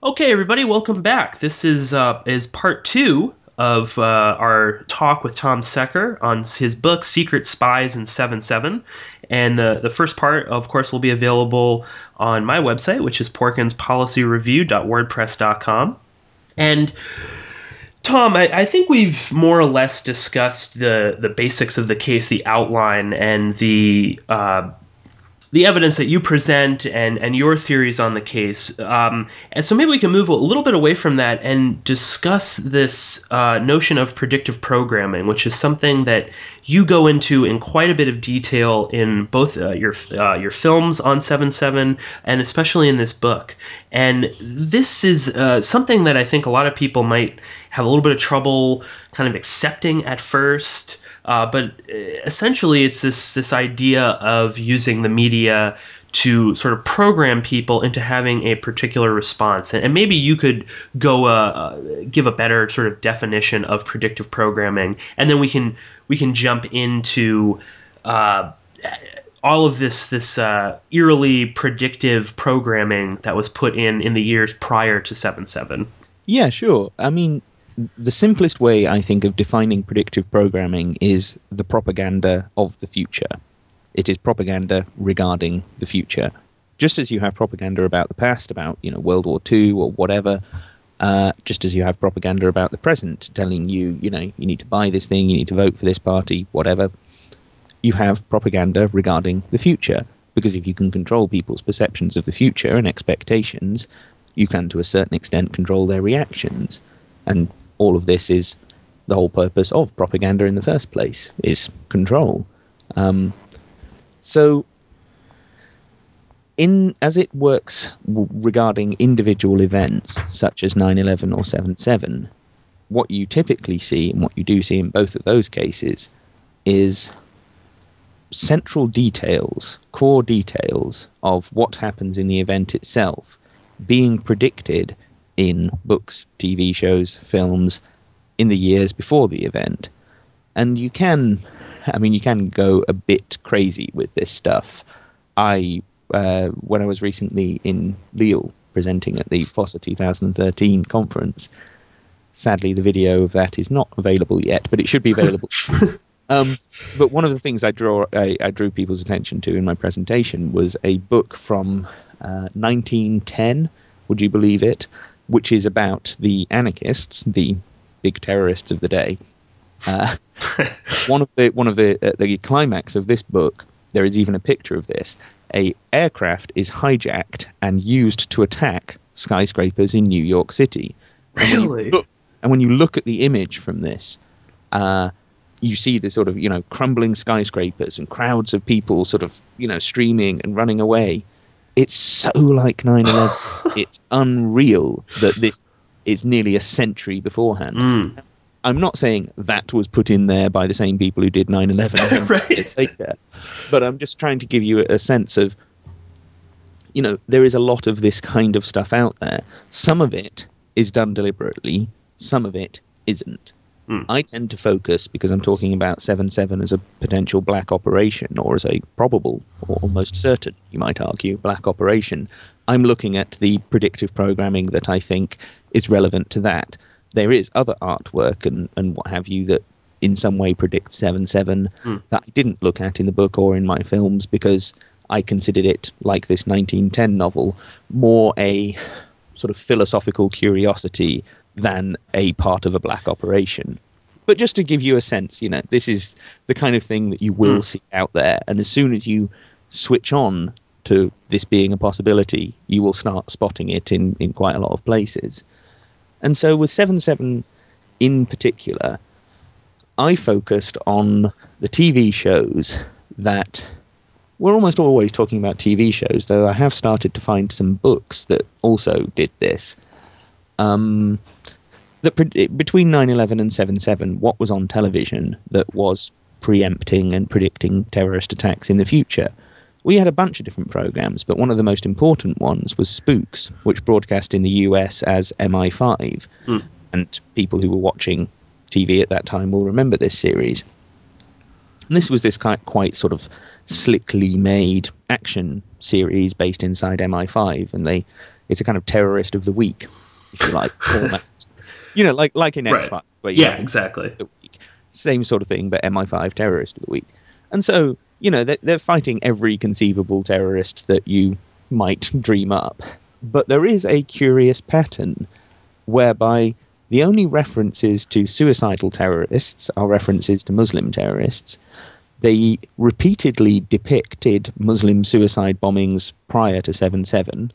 Okay, everybody, welcome back. This is uh, is part two of uh, our talk with Tom Secker on his book Secrets Spies and Seven Seven, and the the first part, of course, will be available on my website, which is porkinspolicyreview.wordpress.com, and. Tom, I, I, think we've more or less discussed the, the basics of the case, the outline, and the uh, the evidence that you present and and your theories on the case. Um, and so maybe we can move a little bit away from that and discuss this uh, notion of predictive programming, which is something that you go into in quite a bit of detail in both uh, your uh, your films on Seven Seven and especially in this book. And this is uh, something that I think a lot of people might have a little bit of trouble kind of accepting at first. Uh, but uh, essentially, it's this this idea of using the media to sort of program people into having a particular response. And, and maybe you could go uh, uh, give a better sort of definition of predictive programming, and then we can we can jump into uh, all of this this uh, eerily predictive programming that was put in in the years prior to seven seven. Yeah, sure. I mean, the simplest way I think of defining predictive programming is the propaganda of the future. It is propaganda regarding the future. Just as you have propaganda about the past, about you know World War II or whatever, uh, just as you have propaganda about the present, telling you you know you need to buy this thing, you need to vote for this party, whatever. You have propaganda regarding the future because if you can control people's perceptions of the future and expectations, you can to a certain extent control their reactions. And all of this is the whole purpose of propaganda in the first place is control. Um, so, in as it works w- regarding individual events such as 9/11 or 7/7, what you typically see and what you do see in both of those cases is central details, core details of what happens in the event itself being predicted in books, TV shows, films in the years before the event. And you can, I mean, you can go a bit crazy with this stuff. I, uh, when I was recently in Lille presenting at the FOSSA 2013 conference, sadly the video of that is not available yet, but it should be available. um, but one of the things I draw, I, I, drew people's attention to in my presentation was a book from uh, 1910. Would you believe it? Which is about the anarchists, the big terrorists of the day. Uh, one of the one of the uh, the climax of this book, there is even a picture of this. A aircraft is hijacked and used to attack skyscrapers in New York City. Really? And when you look, and when you look at the image from this, uh, you see the sort of you know crumbling skyscrapers and crowds of people sort of you know streaming and running away it's so like 9/11. it's unreal that this is nearly a century beforehand. Mm. I'm not saying that was put in there by the same people who did 9/11 right. later, but I'm just trying to give you a sense of, you know, there is a lot of this kind of stuff out there. Some of it is done deliberately, some of it isn't. Mm. I tend to focus because I'm talking about 7 7 as a potential black operation or as a probable or almost certain, you might argue, black operation. I'm looking at the predictive programming that I think is relevant to that. There is other artwork and, and what have you that in some way predicts 7 7 mm. that I didn't look at in the book or in my films because I considered it, like this 1910 novel, more a sort of philosophical curiosity than a part of a black operation. But just to give you a sense, you know, this is the kind of thing that you will mm. see out there. And as soon as you switch on to this being a possibility, you will start spotting it in, in quite a lot of places. And so with 7 7 in particular, I focused on the TV shows that we're almost always talking about TV shows, though I have started to find some books that also did this. Um, that pre- between 9/11 and 7/7, what was on television that was preempting and predicting terrorist attacks in the future? We had a bunch of different programs, but one of the most important ones was Spooks, which broadcast in the US as MI5. Mm. And people who were watching TV at that time will remember this series. And this was this kind quite sort of slickly made action series based inside MI5, and they it's a kind of terrorist of the week, if you like, format. You know, like like in X Files, right. yeah, exactly. Same sort of thing, but MI5 terrorist of the week. And so, you know, they're, they're fighting every conceivable terrorist that you might dream up. But there is a curious pattern whereby the only references to suicidal terrorists are references to Muslim terrorists. They repeatedly depicted Muslim suicide bombings prior to 7 7.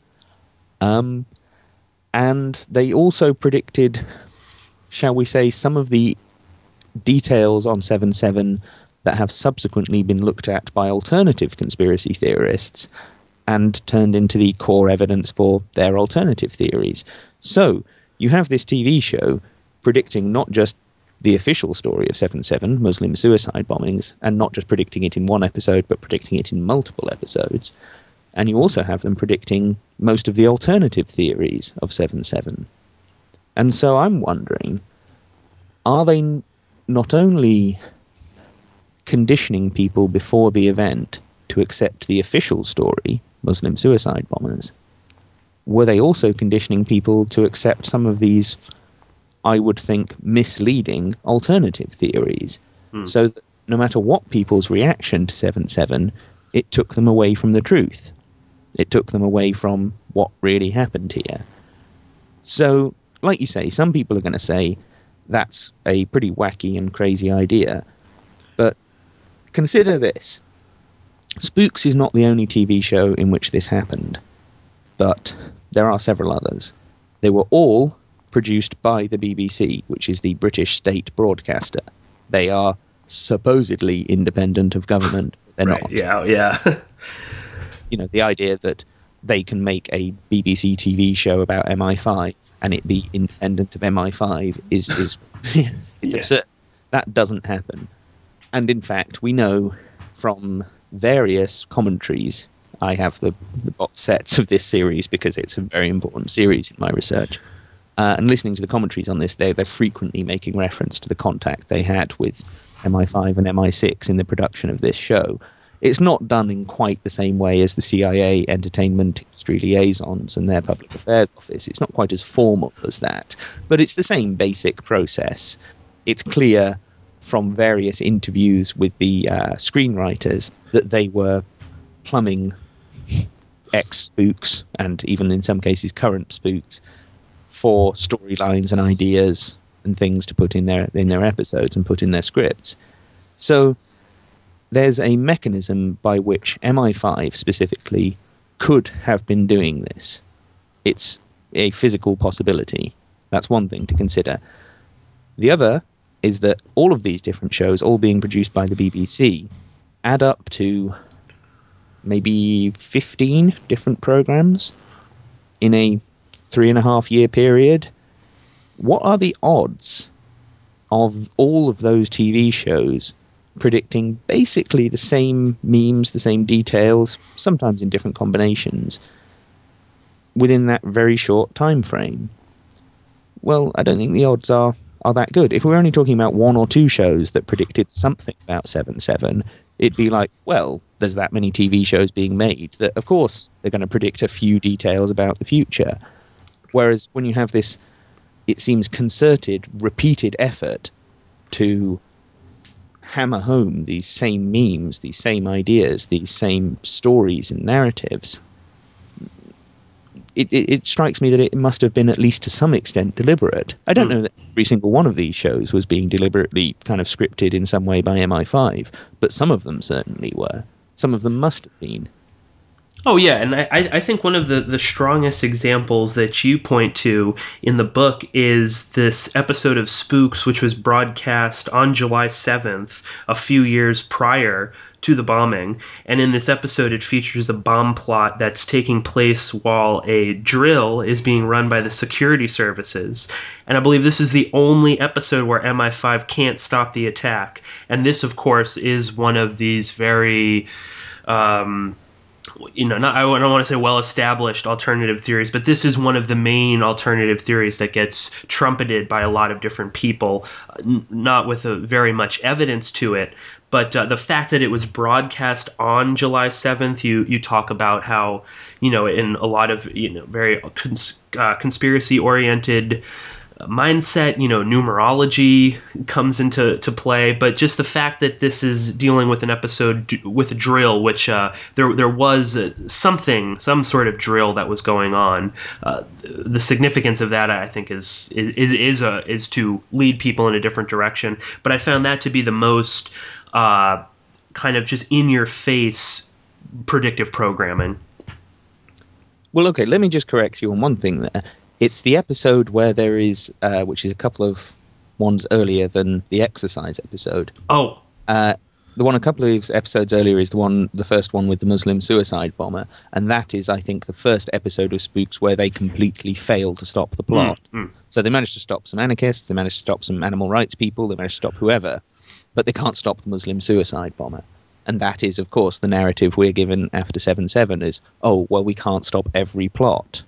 Um, and they also predicted, shall we say, some of the details on 7 7 that have subsequently been looked at by alternative conspiracy theorists and turned into the core evidence for their alternative theories. So, you have this TV show predicting not just the official story of 7 7, Muslim suicide bombings, and not just predicting it in one episode, but predicting it in multiple episodes. And you also have them predicting most of the alternative theories of 7 7. And so I'm wondering are they not only conditioning people before the event to accept the official story, Muslim suicide bombers, were they also conditioning people to accept some of these, I would think, misleading alternative theories? Mm. So that no matter what people's reaction to 7 7, it took them away from the truth. It took them away from what really happened here. So, like you say, some people are going to say that's a pretty wacky and crazy idea. But consider this Spooks is not the only TV show in which this happened but there are several others. They were all produced by the BBC, which is the British state broadcaster. They are supposedly independent of government. They're right, not. Yeah, yeah. you know, the idea that they can make a BBC TV show about MI5 and it be independent of MI5 is is it's yeah. absurd. That doesn't happen. And in fact, we know from various commentaries I have the, the box sets of this series because it's a very important series in my research. Uh, and listening to the commentaries on this, they're, they're frequently making reference to the contact they had with MI5 and MI6 in the production of this show. It's not done in quite the same way as the CIA entertainment industry liaisons and their public affairs office. It's not quite as formal as that, but it's the same basic process. It's clear from various interviews with the uh, screenwriters that they were plumbing ex spooks and even in some cases current spooks for storylines and ideas and things to put in their in their episodes and put in their scripts. So there's a mechanism by which MI5 specifically could have been doing this. It's a physical possibility. That's one thing to consider. The other is that all of these different shows, all being produced by the BBC, add up to maybe 15 different programs in a three and a half year period. What are the odds of all of those TV shows predicting basically the same memes, the same details, sometimes in different combinations, within that very short time frame? Well, I don't think the odds are are that good. If we're only talking about one or two shows that predicted something about 7 7, it'd be like, well, there's that many TV shows being made that, of course, they're going to predict a few details about the future. Whereas when you have this, it seems concerted, repeated effort to hammer home these same memes, these same ideas, these same stories and narratives, it, it, it, strikes me that it must have been at least to some extent deliberate. I don't mm. know that every single one of these shows was being deliberately kind of scripted in some way by MI5, but some of them certainly were. Some of them must have been. Oh yeah, and I, I think one of the, the strongest examples that you point to in the book is this episode of Spooks, which was broadcast on July 7th, a few years prior to the bombing. And in this episode, it features a bomb plot that's taking place while a drill is being run by the security services. And I believe this is the only episode where MI5 can't stop the attack. And this, of course, is one of these very. Um, you know, not I don't want to say well established alternative theories, but this is one of the main alternative theories that gets trumpeted by a lot of different people, n- not with a, very much evidence to it. But uh, the fact that it was broadcast on July 7th, you you talk about how, you know, in a lot of you know very cons- uh, conspiracy oriented mindset, you know, numerology comes into to play, but just the fact that this is dealing with an episode with a drill, which uh, there there was something, some sort of drill that was going on. Uh, the significance of that, I think, is is is a is to lead people in a different direction. But I found that to be the most uh, kind of just in your face predictive programming. Well, okay, let me just correct you on one thing there it's the episode where there is, uh, which is a couple of ones earlier than the exercise episode. Oh. Uh, the one a couple of episodes earlier is the one, the first one with the Muslim suicide bomber, and that is, I think, the first episode of Spooks where they completely fail to stop the plot. Mm, mm. So they managed to stop some anarchists, they managed to stop some animal rights people, they managed to stop whoever, but they can't stop the Muslim suicide bomber. And that is, of course, the narrative we're given after Seven Seven is, oh, well, we can't stop every plot,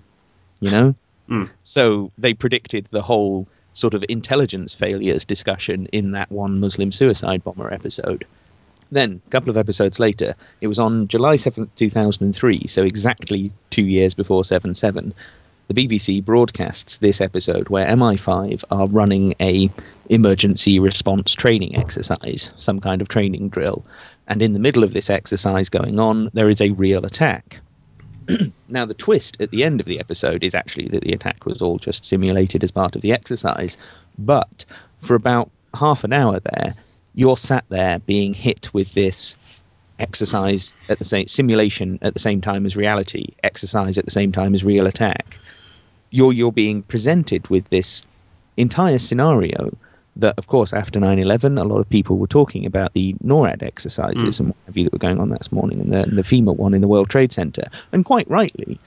you know. Mm. So they predicted the whole sort of intelligence failures discussion in that one Muslim suicide bomber episode. Then, a couple of episodes later, it was on July 7th, 2003, so exactly two years before 7 7, the BBC broadcasts this episode where MI5 are running a emergency response training exercise, some kind of training drill. And in the middle of this exercise going on, there is a real attack. now, the twist at the end of the episode is actually that the attack was all just simulated as part of the exercise. But for about half an hour there, you're sat there being hit with this exercise at the same simulation at the same time as reality, exercise at the same time as real attack. You're you're being presented with this entire scenario that, of course, after 9 11, a lot of people were talking about the NORAD exercises mm. and what have you that were going on that morning, and the, and the FEMA one in the World Trade Center. And quite rightly,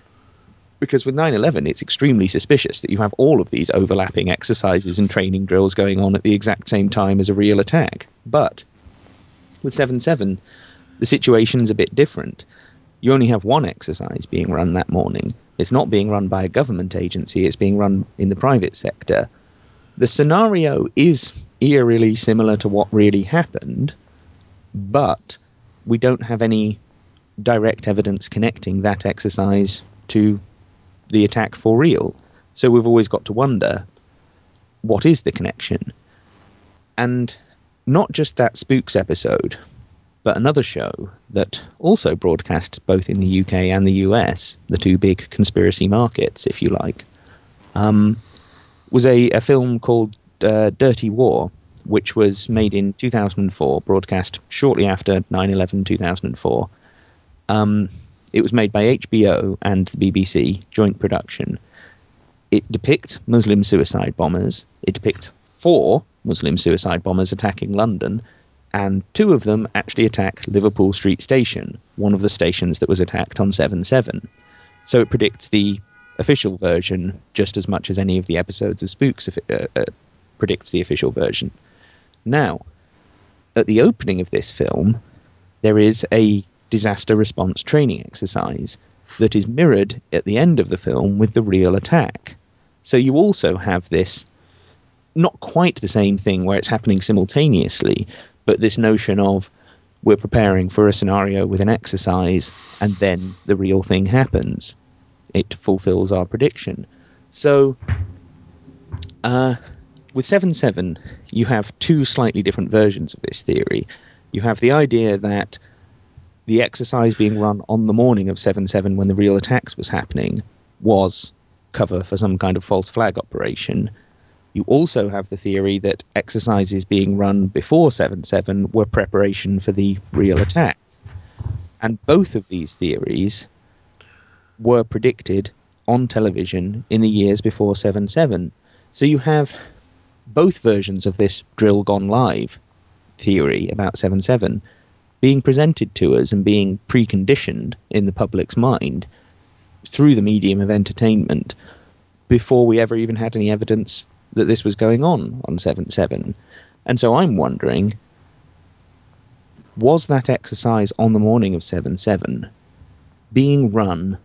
because with 9 11, it's extremely suspicious that you have all of these overlapping exercises and training drills going on at the exact same time as a real attack. But with 7 7, the situation's a bit different. You only have one exercise being run that morning. It's not being run by a government agency, it's being run in the private sector the scenario is eerily similar to what really happened, but we don't have any direct evidence connecting that exercise to the attack for real. So we've always got to wonder what is the connection? And not just that Spooks episode, but another show that also broadcast both in the UK and the US, the two big conspiracy markets, if you like. Um, was a, a film called uh, Dirty War, which was made in 2004, broadcast shortly after 9 11 2004. Um, it was made by HBO and the BBC, joint production. It depicts Muslim suicide bombers. It depicts four Muslim suicide bombers attacking London, and two of them actually attack Liverpool Street Station, one of the stations that was attacked on 7 7. So it predicts the official version just as much as any of the episodes of Spooks uh, uh, predicts the official version. Now, at the opening of this film, there is a disaster response training exercise that is mirrored at the end of the film with the real attack. So you also have this not quite the same thing where it's happening simultaneously, but this notion of we're preparing for a scenario with an exercise and then the real thing happens it fulfills our prediction. So, uh, with 7 7, you have two slightly different versions of this theory. You have the idea that the exercise being run on the morning of 7 7 when the real attacks was happening was cover for some kind of false flag operation. You also have the theory that exercises being run before 7 7 were preparation for the real attack. And both of these theories were predicted on television in the years before 7 7. So you have both versions of this drill gone live theory about 7 7 being presented to us and being preconditioned in the public's mind through the medium of entertainment before we ever even had any evidence that this was going on on 7 7. And so I'm wondering was that exercise on the morning of 7 7 being run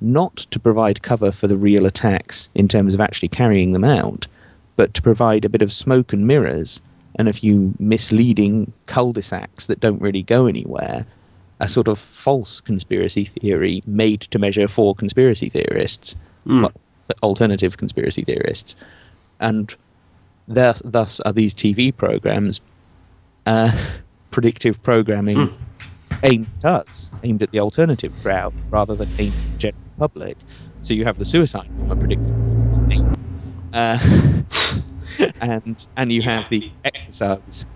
not to provide cover for the real attacks in terms of actually carrying them out, but to provide a bit of smoke and mirrors and a few misleading cul-de-sacs that don't really go anywhere. A sort of false conspiracy theory made to measure for conspiracy theorists, Mm. alternative conspiracy theorists, and there, thus are these TV programs uh, predictive programming Mm. Aimed at us, aimed at the alternative crowd rather than aimed at the general public. So you have the suicide bomber predictive uh, and and you have the exercise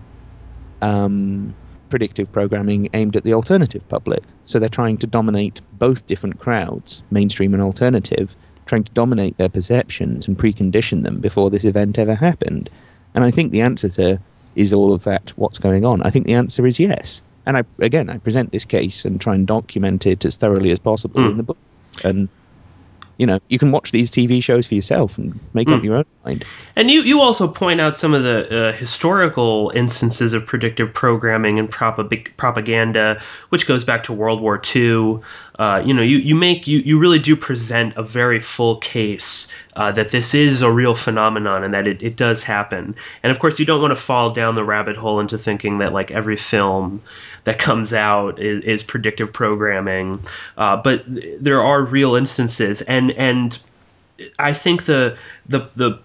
um, predictive programming aimed at the alternative public. So they're trying to dominate both different crowds, mainstream and alternative, trying to dominate their perceptions and precondition them before this event ever happened. And I think the answer to is all of that what's going on? I think the answer is yes. And I again I present this case and try and document it as thoroughly as possible Mm. in the book. And you know, you can watch these TV shows for yourself and make up Mm. your own mind. And you, you also point out some of the uh, historical instances of predictive programming and propag- propaganda, which goes back to World War II. Uh, you know, you, you make you, you really do present a very full case uh, that this is a real phenomenon and that it, it does happen. And of course, you don't want to fall down the rabbit hole into thinking that like every film that comes out is, is predictive programming. Uh, but th- there are real instances, and and I think the the the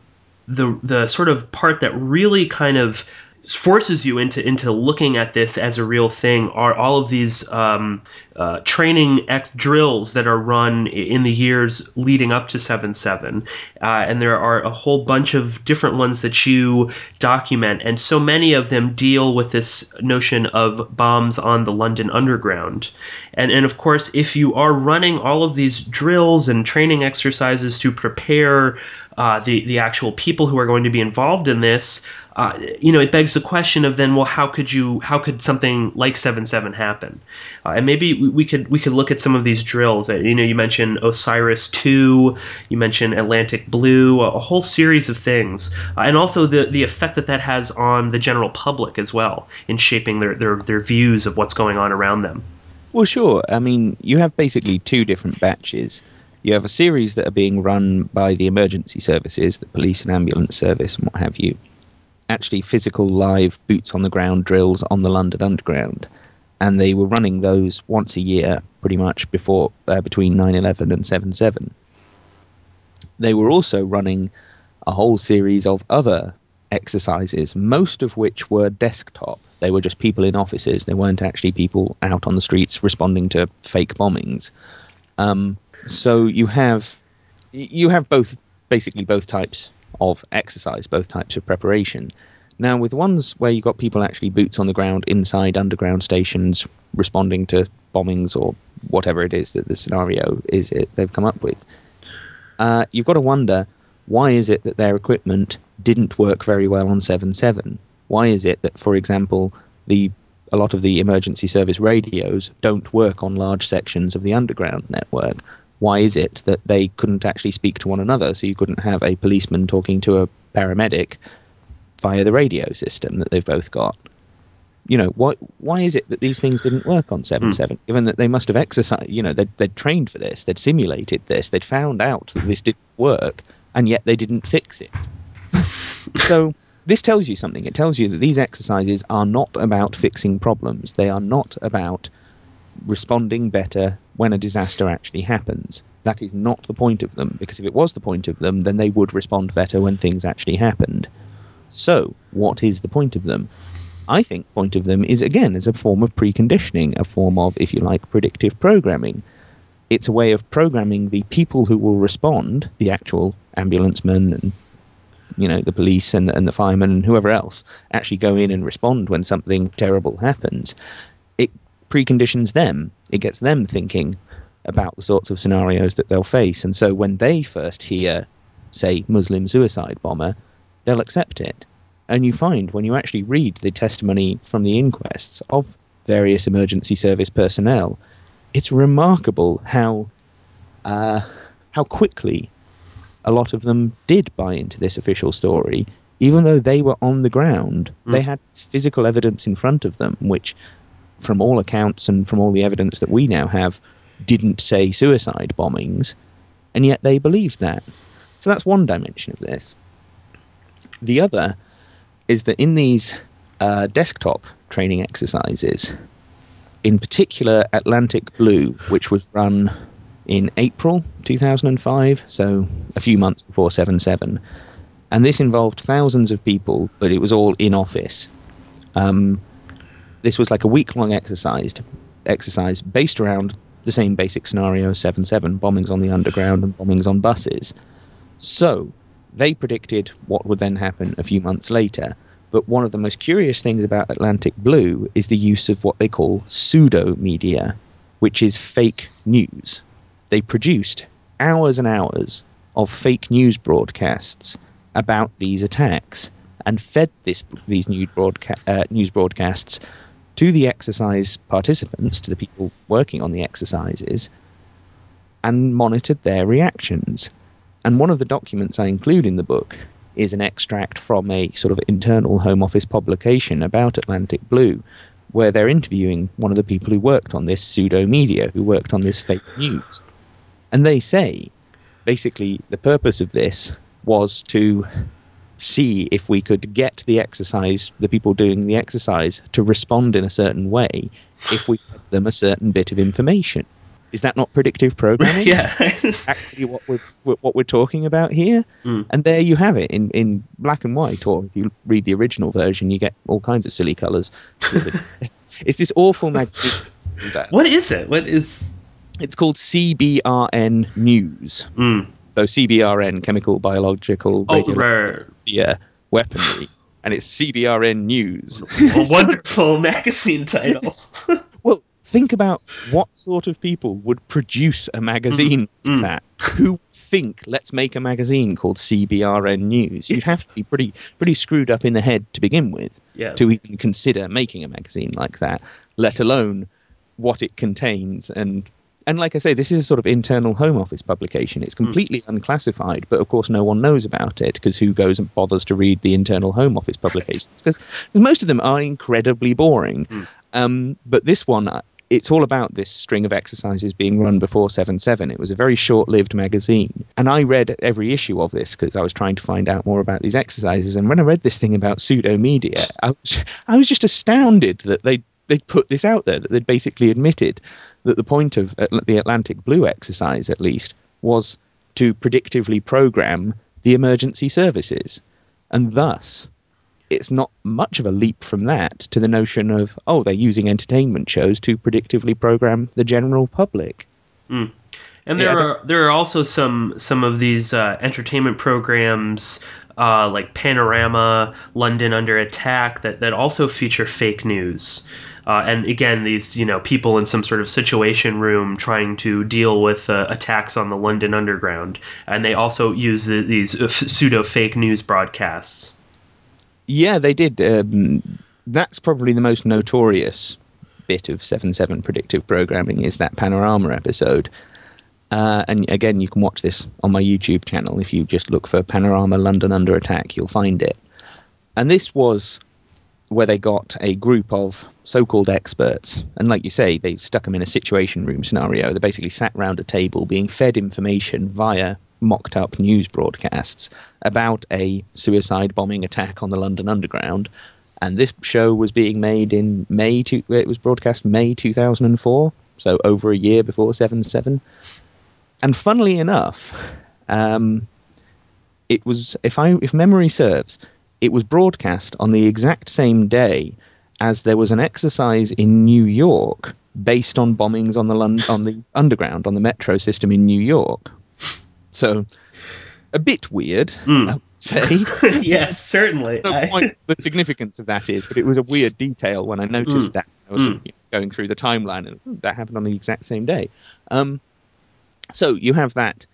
the the sort of part that really kind of forces you into into looking at this as a real thing are all of these um, uh, training ex- drills that are run in the years leading up to 7-7 uh, and there are a whole bunch of different ones that you document and so many of them deal with this notion of bombs on the london underground. And and of course if you are running all of these drills and training exercises to prepare uh, the the actual people who are going to be involved in this, uh, you know, it begs the question of then, well, how could you, how could something like seven seven happen? Uh, and maybe we, could we could look at some of these drills. Uh, you know, you mentioned Osiris two, you mentioned Atlantic Blue, a, a whole series of things, uh, and also the the effect that that has on the general public as well in shaping their their, their views of what's going on around them. Well, sure. I mean, you have basically two different batches. You have a series that are being run by the emergency services, the police and ambulance service, and what have you. Actually, physical, live, boots on the ground drills on the London Underground, and they were running those once a year, pretty much before uh, between 9/11 and 7/7. They were also running a whole series of other exercises, most of which were desktop. They were just people in offices. They weren't actually people out on the streets responding to fake bombings. Um, so you have you have both basically both types of exercise, both types of preparation. Now, with ones where you've got people actually boots on the ground inside underground stations responding to bombings or whatever it is that the scenario is it they've come up with, uh, you've got to wonder why is it that their equipment didn't work very well on 7.7? Why is it that, for example, the a lot of the emergency service radios don't work on large sections of the underground network? Why is it that they couldn't actually speak to one another? So you couldn't have a policeman talking to a paramedic via the radio system that they've both got. You know, why why is it that these things didn't work on 7.7? Hmm. Given that they must have exercised, you know, they'd, they'd trained for this, they'd simulated this, they'd found out that this didn't work, and yet they didn't fix it. so this tells you something. It tells you that these exercises are not about fixing problems. They are not about responding better when a disaster actually happens. That is not the point of them, because if it was the point of them, then they would respond better when things actually happened. So, what is the point of them? I think point of them is again as a form of preconditioning, a form of, if you like, predictive programming. It's a way of programming the people who will respond, the actual ambulance men and you know the police and, and the firemen and whoever else actually go in and respond when something terrible happens. It preconditions them. It gets them thinking about the sorts of scenarios that they'll face, and so when they first hear, say, Muslim suicide bomber, they'll accept it. And you find when you actually read the testimony from the inquests of various emergency service personnel, it's remarkable how uh, how quickly a lot of them did buy into this official story, even though they were on the ground. Mm. They had physical evidence in front of them, which, from all accounts and from all the evidence that we now have, didn't say suicide bombings, and yet they believed that. So that's one dimension of this. The other is that in these uh, desktop training exercises, in particular Atlantic Blue, which was run in April 2005, so a few months before 7 7. And this involved thousands of people, but it was all in office. Um, this was like a week long exercise, exercise based around the same basic scenario 7 7 bombings on the underground and bombings on buses. So they predicted what would then happen a few months later. But one of the most curious things about Atlantic Blue is the use of what they call pseudo media, which is fake news. They produced hours and hours of fake news broadcasts about these attacks and fed this, these news, broadca- uh, news broadcasts to the exercise participants, to the people working on the exercises, and monitored their reactions. And one of the documents I include in the book is an extract from a sort of internal Home Office publication about Atlantic Blue, where they're interviewing one of the people who worked on this pseudo media, who worked on this fake news. And they say basically the purpose of this was to see if we could get the exercise, the people doing the exercise, to respond in a certain way if we give them a certain bit of information. Is that not predictive programming? yeah. actually what we're what we're talking about here. Mm. And there you have it in, in black and white, or if you read the original version, you get all kinds of silly colours. it's this awful magazine. what is it? What is? It's called CBRN News. Mm. So CBRN, chemical, biological, Oh, radio, right. yeah, weaponry, and it's CBRN News. A wonderful magazine title. Well, think about what sort of people would produce a magazine Mm, like mm. that. Who think let's make a magazine called CBRN News? You'd have to be pretty pretty screwed up in the head to begin with yeah. to even consider making a magazine like that, let alone what it contains and and like I say, this is a sort of internal Home Office publication. It's completely unclassified, but of course no one knows about it because who goes and bothers to read the internal Home Office publications? Because most of them are incredibly boring. Mm. Um, but this one, uh, it's all about this string of exercises being run before 7 7. It was a very short lived magazine. And I read every issue of this because I was trying to find out more about these exercises. And when I read this thing about pseudo media, I was, I was just astounded that they they'd put this out there, that they'd basically admitted that the point of the Atlantic Blue exercise, at least, was to predictively program the emergency services. And thus, it's not much of a leap from that to the notion of, oh, they're using entertainment shows to predictively program the general public. Mm. And there don't- are there are also some some of these uh, entertainment programs uh, like Panorama, London Under Attack that, that also feature fake news. Uh, and again, these you know people in some sort of situation room trying to deal with uh, attacks on the London Underground, and they also use the, these uh, pseudo fake news broadcasts. Yeah, they did. Um, that's probably the most notorious bit of 7 7 predictive programming is that Panorama episode. Uh, and again, you can watch this on my YouTube channel. If you just look for Panorama London Under Attack, you'll find it. And this was where they got a group of so called experts. And like you say, they stuck them in a situation room scenario. They basically sat round a table being fed information via mocked up news broadcasts about a suicide bombing attack on the London Underground. And this show was being made in May, two, it was broadcast May 2004, so over a year before 7 7. And funnily enough, um, it was, if, I, if memory serves, it was broadcast on the exact same day as there was an exercise in New York based on bombings on the Lon- on the underground on the metro system in New York. So a bit weird, Mm. I would say. yes, certainly. I- the significance of that is, but it was a weird detail when I noticed Mm. that. I was Mm. going through the timeline and "Hmm, that happened on the exact same day. Um, so you have that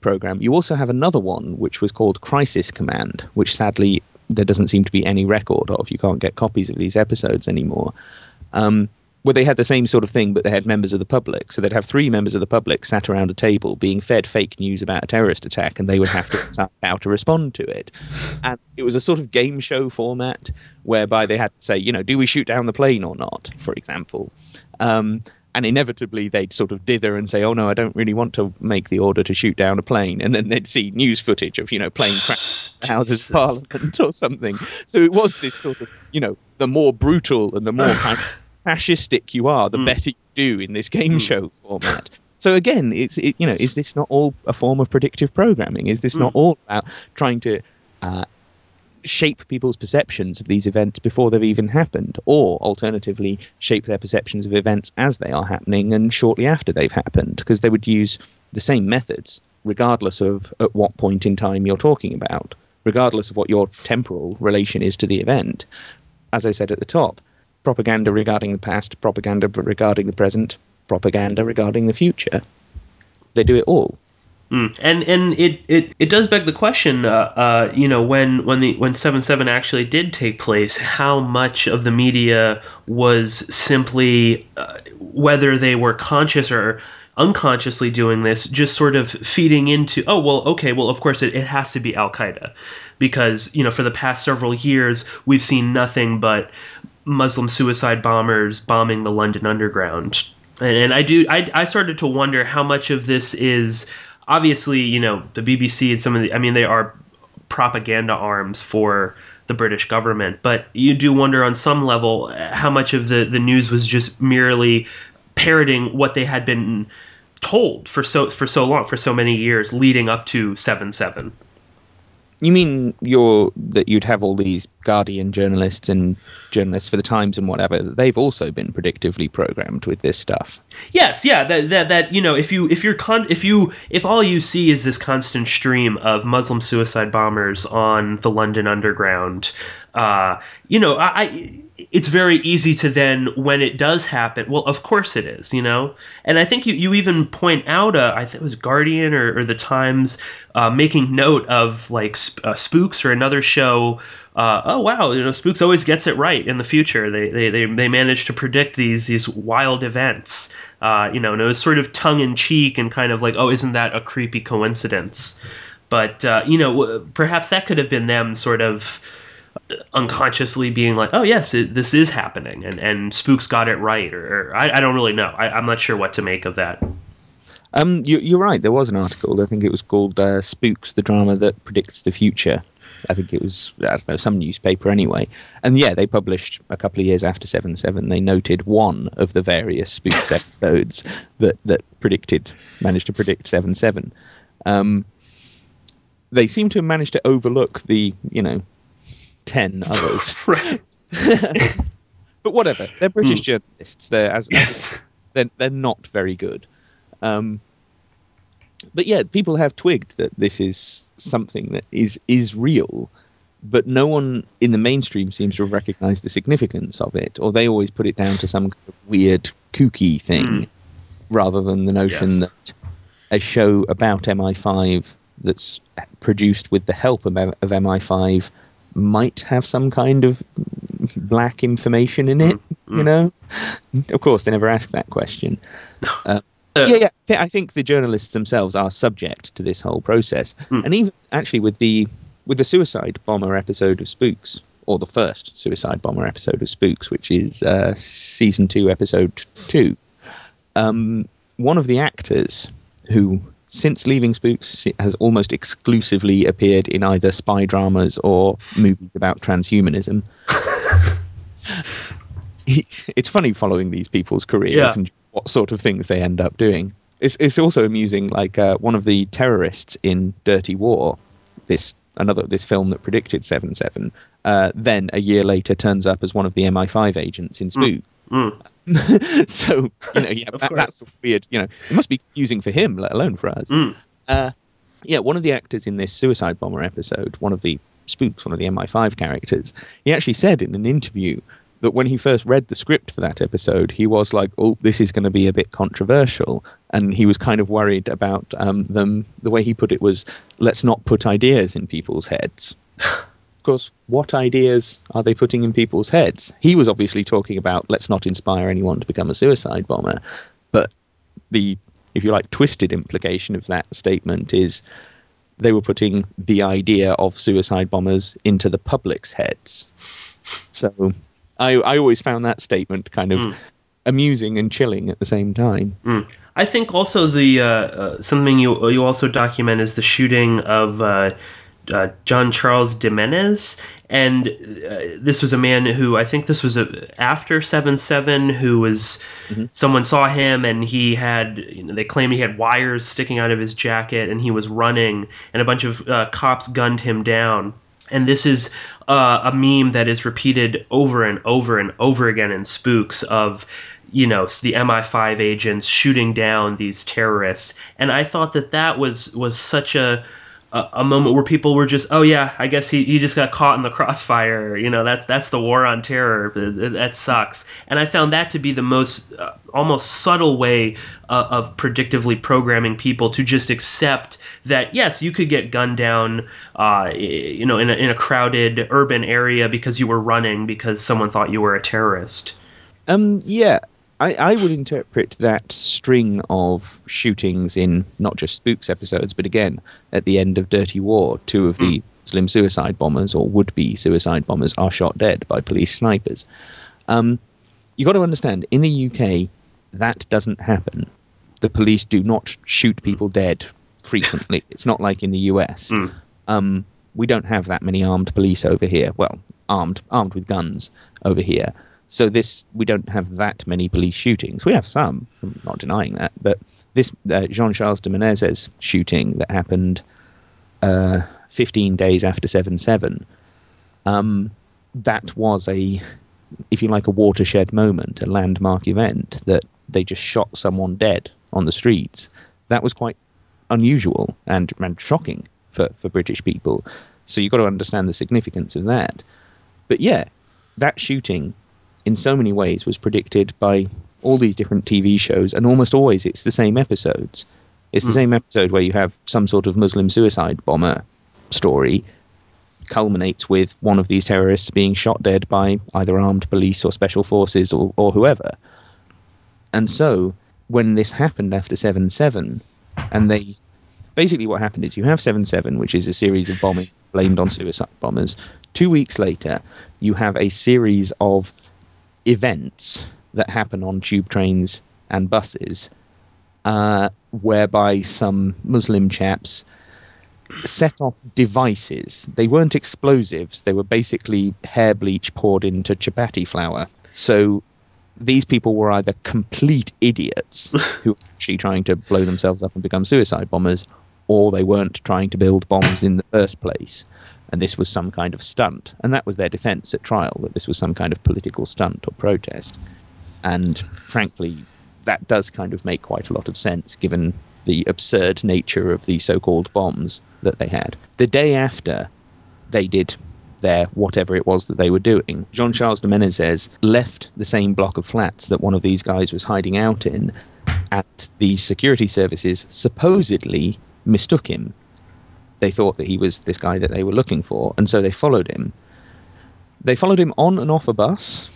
program. You also have another one which was called Crisis Command, which sadly there doesn't seem to be any record of. You can't get copies of these episodes anymore. Um, where they had the same sort of thing, but they had members of the public. So they'd have three members of the public sat around a table being fed fake news about a terrorist attack, and they would have to decide how to respond to it. And it was a sort of game show format whereby they had to say, you know, do we shoot down the plane or not, for example. Um, and inevitably they'd sort of dither and say, "Oh no, I don't really want to make the order to shoot down a plane," and then they'd see news footage of you know plane crash Houses of Parliament or something. So it was this sort of you know the more brutal and the more kind of fascistic you are, the Mm. better you do in this game Mm. show format. So again, it's it, you know, is this not all a form of predictive programming? Is this not Mm. all about trying to uh, shape people's perceptions of these events before they've even happened, or alternatively, shape their perceptions of events as they are happening and shortly after they've happened? Because they would use the same methods, regardless of at what point in time you're talking about, regardless of what your temporal relation is to the event. As I said at the top, propaganda regarding the past, propaganda regarding the present, propaganda regarding the future. They do it all. Mm. And and it, it, it does beg the question, uh, uh, you know, when when the when seven seven actually did take place, how much of the media was simply uh, whether they were conscious or unconsciously doing this, just sort of feeding into, oh well, okay, well of course it, it has to be Al Qaeda, because you know for the past several years we've seen nothing but Muslim suicide bombers bombing the London Underground. And, and I do I, I started to wonder how much of this is obviously you know the BBC and some of the I mean they are propaganda arms for the British government, but you do wonder on some level uh, how much of the the news was just merely parroting what they had been told for so for so long for so many years leading up to 7-7 You mean you're that you'd have all these Guardian journalists and journalists for the Times and whatever? They've also been predictively programmed with this stuff. Yes, yeah, that, that that you know, if you if you're con if you if all you see is this constant stream of Muslim suicide bombers on the London Underground, uh, you know, I, I it's very easy to then when it does happen, well, of course it is, you know, and I think you you even point out, uh, I think it was Guardian or, or the Times, uh, making note of like sp- uh, Spooks or another show. Uh, oh wow, you know, Spooks always gets it right in the future. They they they, they manage to predict these these wild events. Uh, you know, and it was sort of tongue in cheek and kind of like, oh, isn't that a creepy coincidence? But uh, you know, perhaps that could have been them sort of unconsciously being like, oh yes, it, this is happening, and and Spooks got it right, or, or I, I don't really know. I, I'm not sure what to make of that. Um, you, you're right. There was an article. I think it was called uh, "Spooks: The Drama That Predicts the Future." I think it was I don't know some newspaper anyway. And yeah, they published a couple of years after Seven Seven. They noted one of the various Spooks episodes that that predicted managed to predict Seven Seven. Um, they seem to have managed to overlook the you know ten others. But whatever, they're British Mm. journalists. They're as, as they're, they're not very good. Um, but yeah, people have twigged that this is something that is is real, but no one in the mainstream seems to have recognised the significance of it, or they always put it down to some kind of weird kooky thing, Mm. rather than the notion Yes. that a show about MI5 that's produced with the help of, of MI5 might have some kind of black information in it. You mm. know, of course they never ask that question. Uh, Uh, yeah, yeah. I think the journalists themselves are subject to this whole process, Mm. and even actually with the with the suicide bomber episode of Spooks, or the first suicide bomber episode of Spooks, which is uh, season two, episode two. Um, one of the actors who, since leaving Spooks, has almost exclusively appeared in either spy dramas or movies about transhumanism. it's, it's funny following these people's careers Yeah. and what sort of things they end up doing. It's it's also amusing. Like uh, one of the terrorists in Dirty War, this another this film that predicted seven seven. Uh, then a year later turns up as one of the MI5 agents in Spooks. Mm. so you know, yeah, that, that's weird. You know, it must be using for him, let alone for us. Mm. Uh, yeah, one of the actors in this suicide bomber episode, one of the spooks, one of the MI5 characters, he actually said in an interview that when he first read the script for that episode, he was like, "Oh, this is going to be a bit controversial," and he was kind of worried about um, them. The way he put it was, "Let's not put ideas in people's heads." course, what ideas are they putting in people's heads? He was obviously talking about, "Let's not inspire anyone to become a suicide bomber," but the if you like, twisted implication of that statement is they were putting the idea of suicide bombers into the public's heads. So I, I always found that statement kind of Mm. amusing and chilling at the same time. Mm. I think also the uh, uh, something you you also document is the shooting of uh, uh, John Charles de Menezes, and uh, this was a man who I think this was a, after seven seven, who was mm-hmm. someone saw him and he had you know, they claim he had wires sticking out of his jacket and he was running, and a bunch of uh, cops gunned him down. And this is uh, a meme that is repeated over and over and over again in spooks of you know the MI5 agents shooting down these terrorists, and I thought that that was was such a a, a, moment where people were just, oh yeah, I guess he, he just got caught in the crossfire. You know, that's that's the war on terror. That sucks. And I found that to be the most uh, almost subtle way uh, of predictively programming people to just accept that yes, you could get gunned down, uh, you know, in a, in a crowded urban area because you were running because someone thought you were a terrorist. Um, yeah, I, I would interpret that string of shootings in not just Spooks episodes, but again, at the end of Dirty War, two of the. Muslim suicide bombers or would be suicide bombers are shot dead by police snipers. Um, you got to understand, in the UK, that doesn't happen. The police do not shoot people dead frequently. it's not like in the US. Mm. Um, we don't have that many armed police over here. Well, armed armed with guns over here. So this we don't have that many police shootings. We have some. I'm not denying that, but this uh, Jean Charles de Menezes shooting that happened uh, 15 days after 7/7. Um, that was a, if you like, a watershed moment, a landmark event that they just shot someone dead on the streets. That was quite unusual and, and shocking for, for British people. So you've got to understand the significance of that. But yeah, that shooting in so many ways was predicted by all these different TV shows, and almost always it's the same episodes. It's the mm. same episode where you have some sort of Muslim suicide bomber story culminates with one of these terrorists being shot dead by either armed police or special forces or, or whoever. And so, when this happened after 7 7, and they basically what happened is you have 7 7, which is a series of bombing blamed on suicide bombers. Two weeks later, you have a series of events that happen on tube trains and buses, uh, whereby some Muslim chaps set off devices. They weren't explosives, they were basically hair bleach poured into chapati flour. So these people were either complete idiots who were actually trying to blow themselves up and become suicide bombers, or they weren't trying to build bombs in the first place and this was some kind of stunt. And that was their defense at trial that this was some kind of political stunt or protest. And frankly, that does kind of make quite a lot of sense given the absurd nature of the so called bombs that they had. The day after they did their whatever it was that they were doing, Jean Charles de Menezes left the same block of flats that one of these guys was hiding out in, and the security services supposedly mistook him they thought that he was this guy that they were looking for, and so they followed him. They followed him on and off a bus,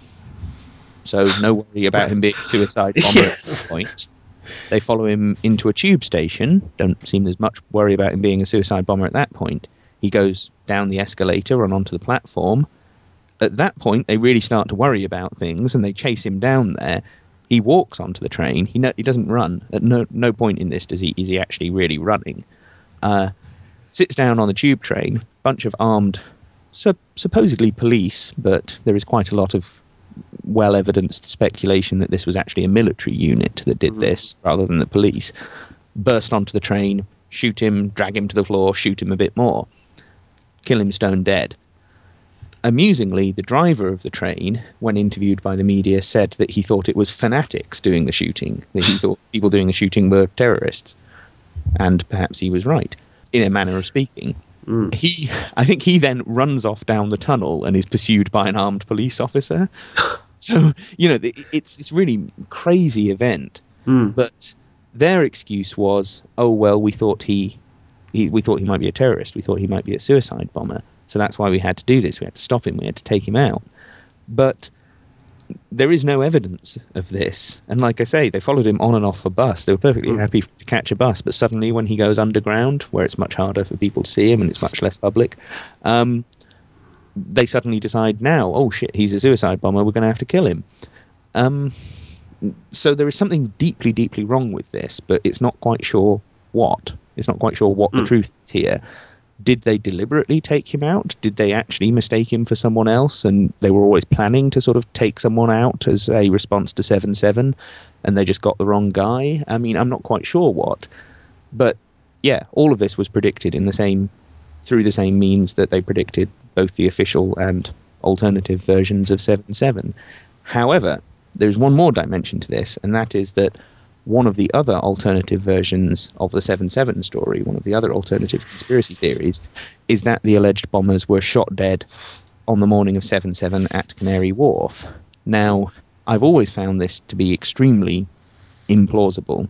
so no worry about him being a suicide bomber yes. at this point. They follow him into a tube station. Don't seem there's much worry about him being a suicide bomber at that point. He goes down the escalator and onto the platform. At that point, they really start to worry about things, and they chase him down there. He walks onto the train. He no, he doesn't run. At no no point in this does he is he actually really running. Uh, sits down on the tube train, bunch of armed, sup- supposedly police, but there is quite a lot of well evidenced speculation that this was actually a military unit that did mm. this rather than the police, burst onto the train, shoot him, drag him to the floor, shoot him a bit more, kill him stone dead. Amusingly, the driver of the train, when interviewed by the media, said that he thought it was fanatics doing the shooting, that he thought people doing the shooting were terrorists. And perhaps he was right in a manner of speaking. Mm. He, I think, he then runs off down the tunnel and is pursued by an armed police officer. so you know, it's this really crazy event. Mm. But their excuse was, "Oh well, we thought he, he, we thought he might be a terrorist. We thought he might be a suicide bomber. So that's why we had to do this. We had to stop him. We had to take him out." But there is no evidence of this. And like I say, they followed him on and off a bus. They were perfectly mm. happy to catch a bus, but suddenly when he goes underground, where it's much harder for people to see him and it's much less public, um, they suddenly decide now, oh shit, he's a suicide bomber. We're going to have to kill him. Um, so there is something deeply, deeply wrong with this, but it's not quite sure what. It's not quite sure what mm. the hmm. truth is here. Did they deliberately take him out? Did they actually mistake him for someone else? And they were always planning to sort of take someone out as a response to 7 7, and they just got the wrong guy? I mean, I'm not quite sure what. But yeah, all of this was predicted in the same through the same means that they predicted both the official and alternative versions of 7 7. However, there's one more dimension to this, and that is that one of the other alternative versions of the 7 7 story, one of the other alternative conspiracy theories, is that the alleged bombers were shot dead on the morning of 7 7 at Canary Wharf. Now, I've always found this to be extremely implausible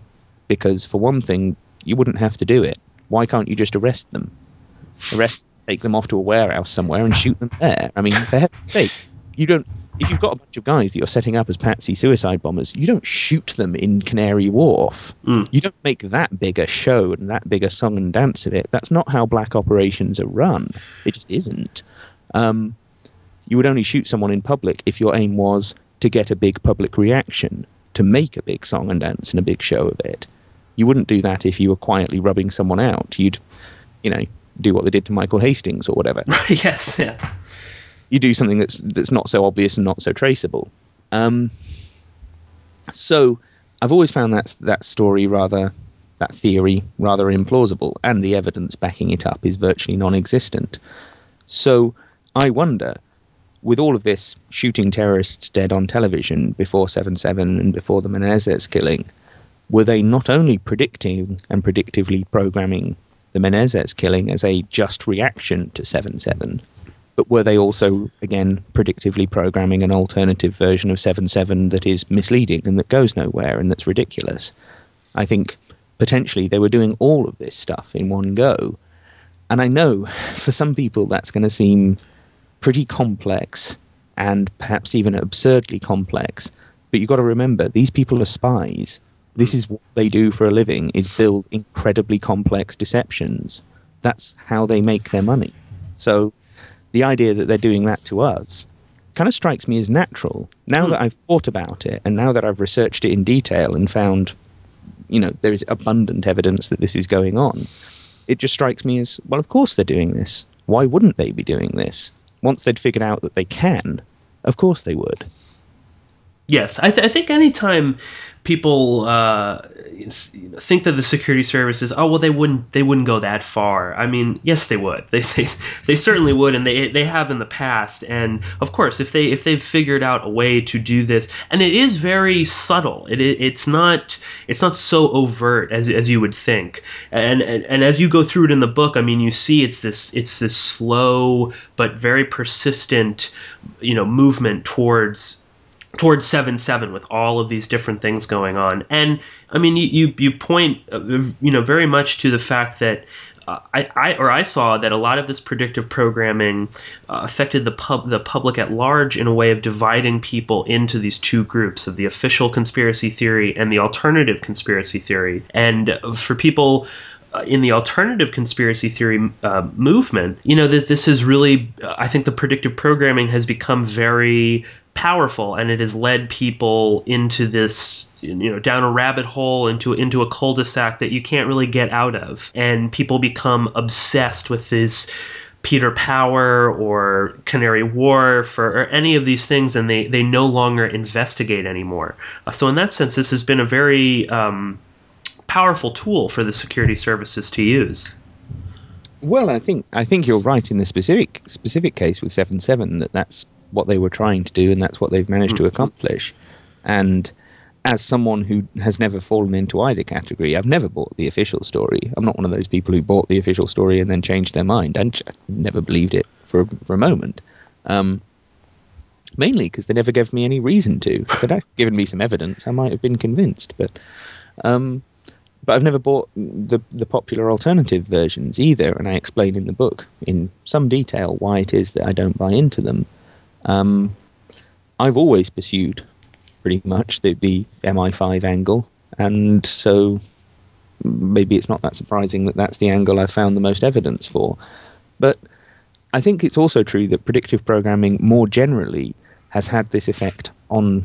because, for one thing, you wouldn't have to do it. Why can't you just arrest them? Arrest, take them off to a warehouse somewhere and shoot them there. I mean, for heaven's sake, you don't if you've got a bunch of guys that you're setting up as patsy suicide bombers, you don't shoot them in Canary Wharf. Mm. You don't make that big a show and that big a song and dance of it. That's not how black operations are run. It just isn't. Um, you would only shoot someone in public if your aim was to get a big public reaction, to make a big song and dance and a big show of it. You wouldn't do that if you were quietly rubbing someone out. You'd, you know, do what they did to Michael Hastings or whatever. yes, yeah you do something that's that's not so obvious and not so traceable. Um, so I've always found that that story rather that theory rather implausible, and the evidence backing it up is virtually non-existent. So I wonder, with all of this shooting terrorists dead on television before 7/7 and before the Menezes killing, were they not only predicting and predictively programming the Menezes killing as a just reaction to 7/7? But were they also again predictively programming an alternative version of 7.7 that is misleading and that goes nowhere and that's ridiculous? I think potentially they were doing all of this stuff in one go. And i know for some people that's going to seem pretty complex and perhaps even absurdly complex but you've got to remember these people are spies. This is what they do for a living is build incredibly complex deceptions. That's how they make their money. So the idea that they're doing that to us kind of strikes me as natural. Now mm. that I've thought about it and now that I've researched it in detail and found, you know, there is abundant evidence that this is going on, it just strikes me as, well, of course they're doing this. Why wouldn't they be doing this? Once they'd figured out that they can, of course they would. Yes, I, th- I think anytime people uh, think that the security services, oh well, they wouldn't they wouldn't go that far. I mean, yes, they would. They they, they certainly would, and they they have in the past. And of course, if they if they've figured out a way to do this, and it is very subtle. It it's not it's not so overt as as you would think. And, and and as you go through it in the book, I mean, you see it's this it's this slow but very persistent, you know, movement towards towards seven seven with all of these different things going on. And I mean, you you, you point uh, you know very much to the fact that. Uh, I, I, or I saw that a lot of this predictive programming uh, affected the pub the public at large in a way of dividing people into these two groups of the official conspiracy theory and the alternative conspiracy theory. And for people in the alternative conspiracy theory uh, movement, you know, that this is really, uh, I think the predictive programming has become very powerful and it has led people into this you know down a rabbit hole into into a cul-de-sac that you can't really get out of and people become obsessed with this Peter Power or Canary Wharf or, or, any of these things, and they, they no longer investigate anymore. Uh, so, in that sense, this has been a very um, powerful tool for the security services to use. Well, I think I think you're right in the specific specific case with seven seven that that's what they were trying to do, and that's what they've managed mm-hmm. to accomplish. And as someone who has never fallen into either category, I've never bought the official story. I'm not one of those people who bought the official story and then changed their mind. I never believed it for for a moment. Um, mainly because they never gave me any reason to. If they'd given me some evidence, I might have been convinced. But um, but I've never bought the the popular alternative versions either, and I explain in the book in some detail why it is that I don't buy into them. Um, I've always pursued pretty much the, the MI5 angle, and so maybe it's not that surprising that that's the angle I've found the most evidence for. But I think it's also true that predictive programming more generally has had this effect on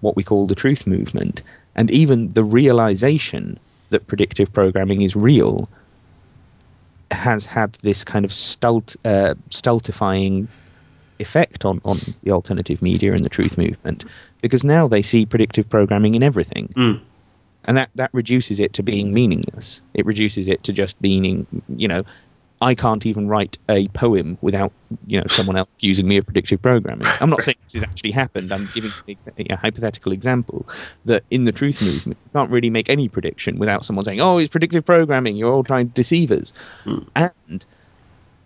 what we call the truth movement, and even the realization that predictive programming is real has had this kind of stult, uh, stultifying effect on, on the alternative media and the truth movement because now they see predictive programming in everything. Mm. And that, that reduces it to being meaningless. It reduces it to just being, you know, I can't even write a poem without, you know, someone else using me of predictive programming. I'm not saying this has actually happened. I'm giving a, a hypothetical example that in the truth movement, you can't really make any prediction without someone saying, "Oh, it's predictive programming. You're all trying to deceive us." Mm. And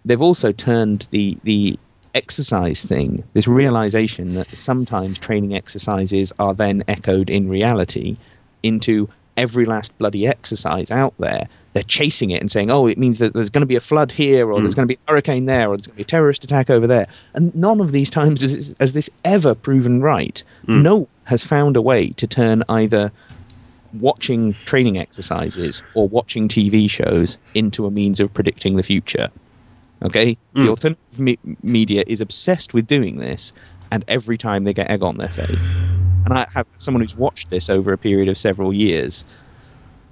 they've also turned the the exercise thing, this realization that sometimes training exercises are then echoed in reality into every last bloody exercise out there. They're chasing it and saying, oh, it means that there's going to be a flood here, or Mm. there's going to be a hurricane there, or there's going to be a terrorist attack over there. And none of these times has, has this ever proven right. Mm. No one has found a way to turn either watching training exercises or watching TV shows into a means of predicting the future. Okay? Mm. The alternative me- media is obsessed with doing this, and every time they get egg on their face. And I have someone who's watched this over a period of several years.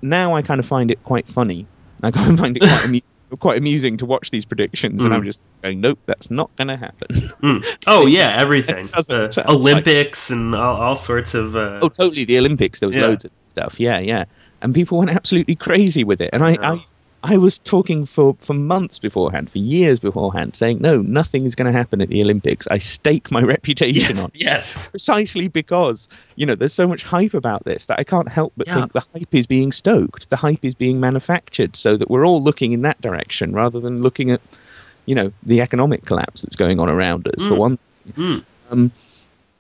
Now I kind of find it quite funny. I kind of find it quite, amu- quite amusing to watch these predictions, and Mm. I'm just going, nope, that's not going to happen. Mm. Oh yeah, everything. Uh, sound like- Olympics and all, all sorts of. Uh, Oh, totally. The Olympics. There was Yeah. loads of stuff. Yeah, yeah. And people went absolutely crazy with it. And I. I, I was talking for, for months beforehand, for years beforehand, saying, no, nothing is going to happen at the Olympics. I stake my reputation on yes, it. yes. Precisely because, you know, there's so much hype about this that I can't help but Yeah. think the hype is being stoked. The hype is being manufactured so that we're all looking in that direction rather than looking at, you know, the economic collapse that's going on around us, for Mm. one Mm. um,